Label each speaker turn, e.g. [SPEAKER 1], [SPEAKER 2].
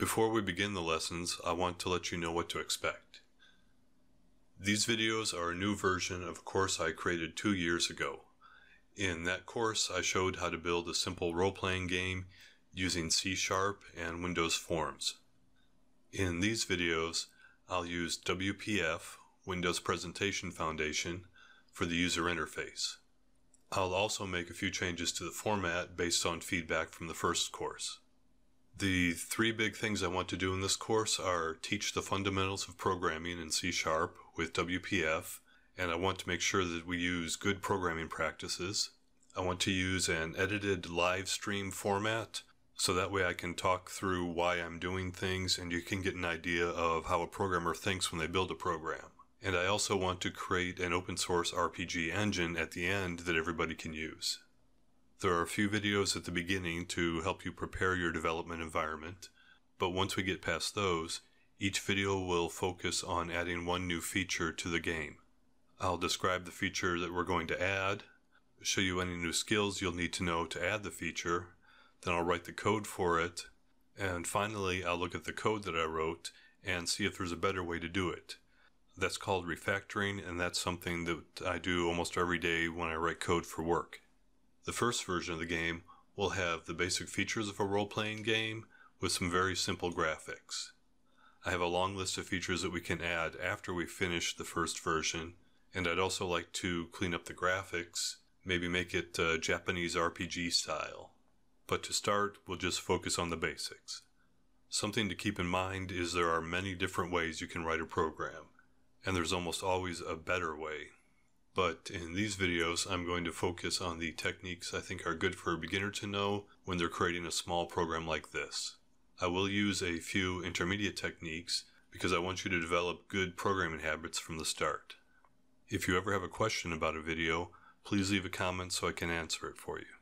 [SPEAKER 1] Before we begin the lessons, I want to let you know what to expect. These videos are a new version of a course I created two years ago. In that course, I showed how to build a simple role-playing game using C Sharp and Windows Forms. In these videos, I'll use WPF, Windows Presentation Foundation, for the user interface. I'll also make a few changes to the format based on feedback from the first course. The three big things I want to do in this course are teach the fundamentals of programming in C Sharp with WPF, and I want to make sure that we use good programming practices. I want to use an edited live stream format so that way I can talk through why I'm doing things and you can get an idea of how a programmer thinks when they build a program. And I also want to create an open source RPG engine at the end that everybody can use. There are a few videos at the beginning to help you prepare your development environment, but once we get past those, each video will focus on adding one new feature to the game. I'll describe the feature that we're going to add, show you any new skills you'll need to know to add the feature, then I'll write the code for it, and finally I'll look at the code that I wrote and see if there's a better way to do it. That's called refactoring, and that's something that I do almost every day when I write code for work. The first version of the game will have the basic features of a role playing game with some very simple graphics. I have a long list of features that we can add after we finish the first version, and I'd also like to clean up the graphics, maybe make it uh, Japanese RPG style. But to start, we'll just focus on the basics. Something to keep in mind is there are many different ways you can write a program, and there's almost always a better way. But in these videos, I'm going to focus on the techniques I think are good for a beginner to know when they're creating a small program like this. I will use a few intermediate techniques because I want you to develop good programming habits from the start. If you ever have a question about a video, please leave a comment so I can answer it for you.